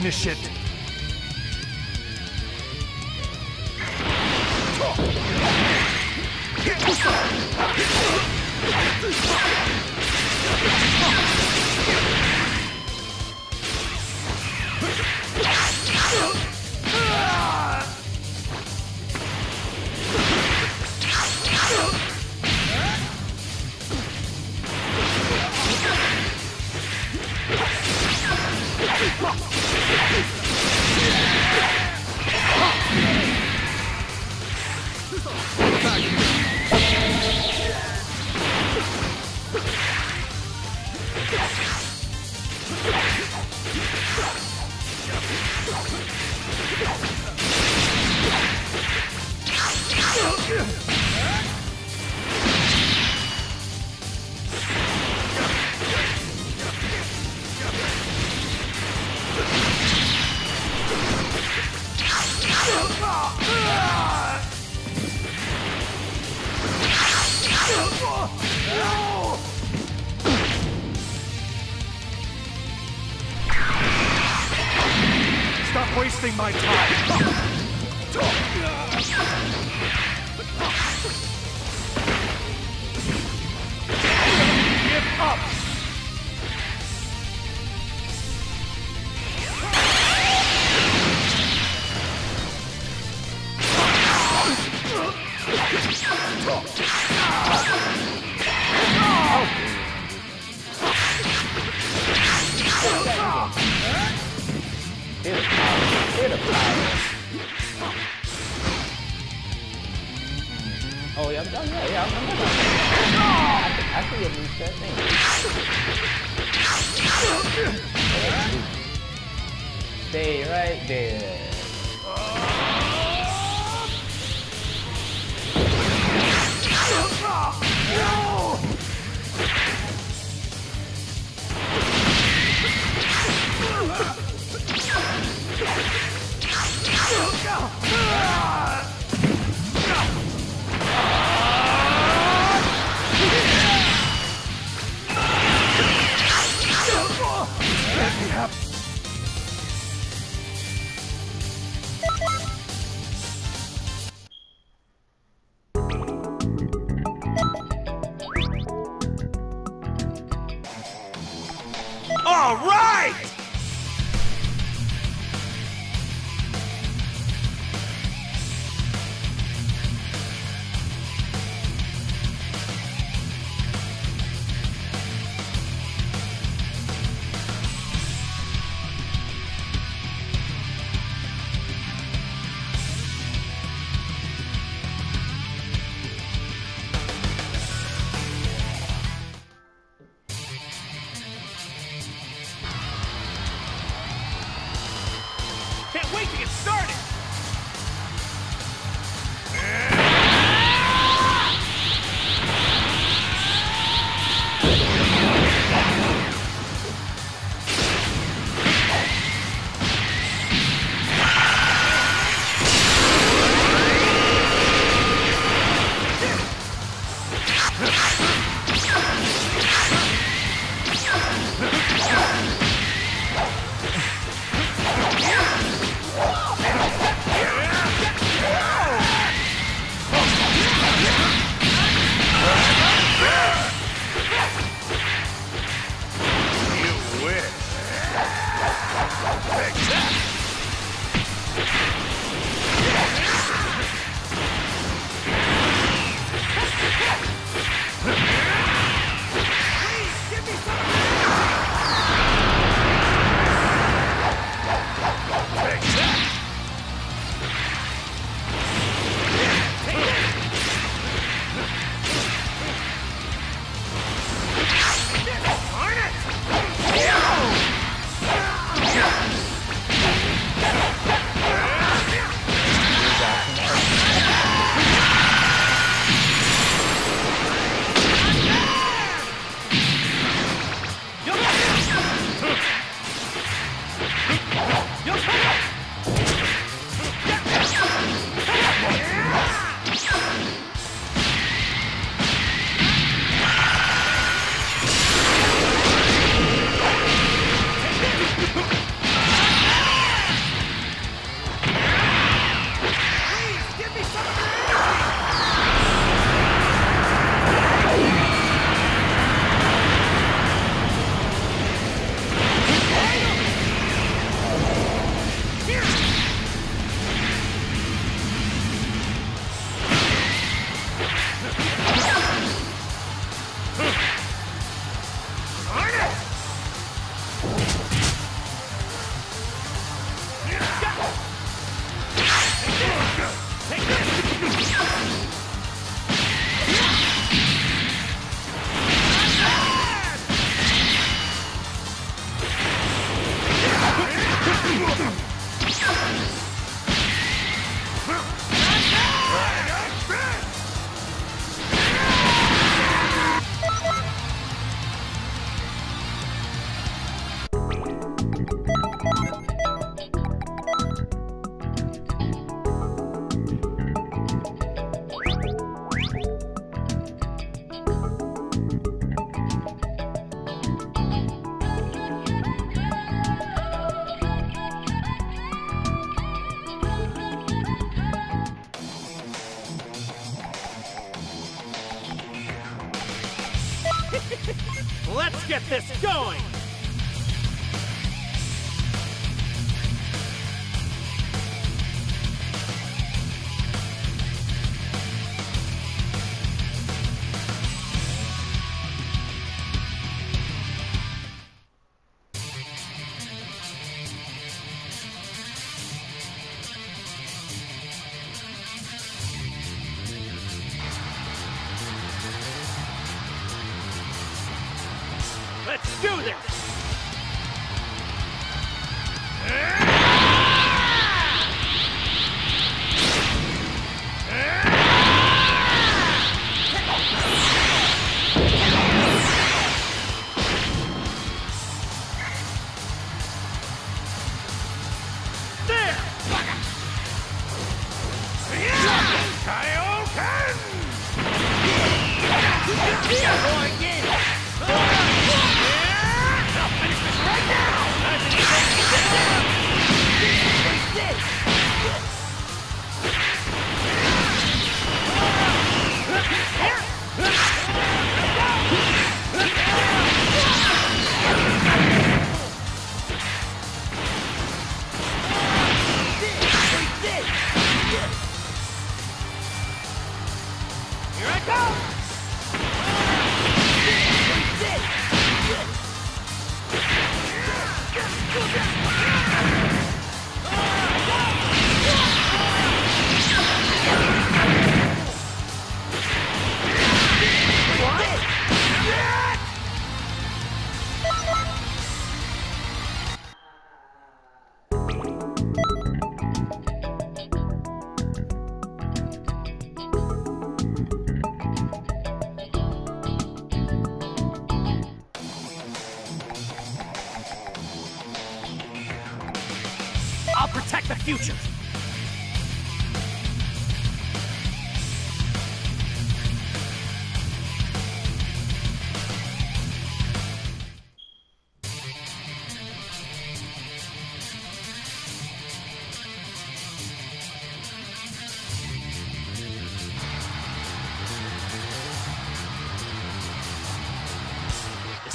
finish it. Back. Wasting my time. Oh, yeah, I'm done. Yeah, yeah, I'm done. I can, get reset. Thank Stay right there. All right! Get this going!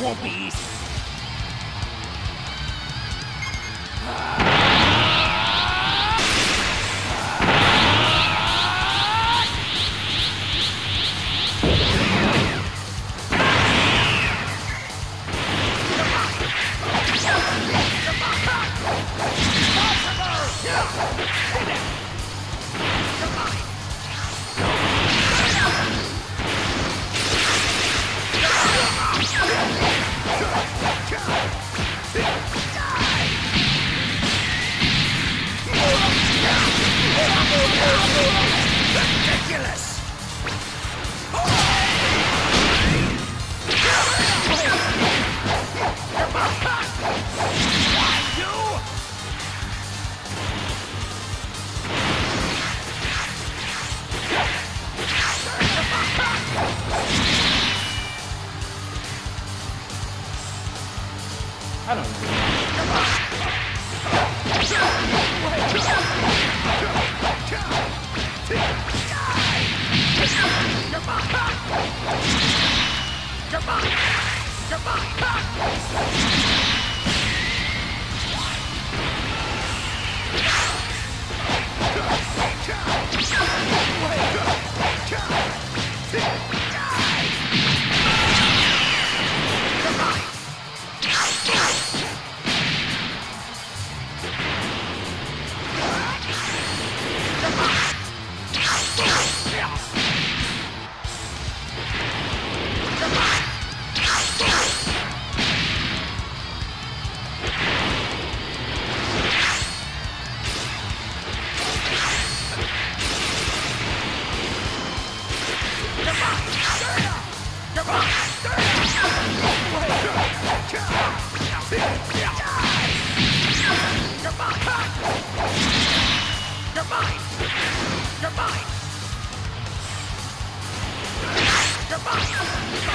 Won't be easy. Ridiculous! I don't know. Yeah!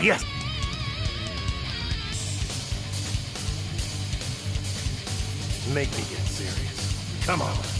Yes! Make me get serious. Come on.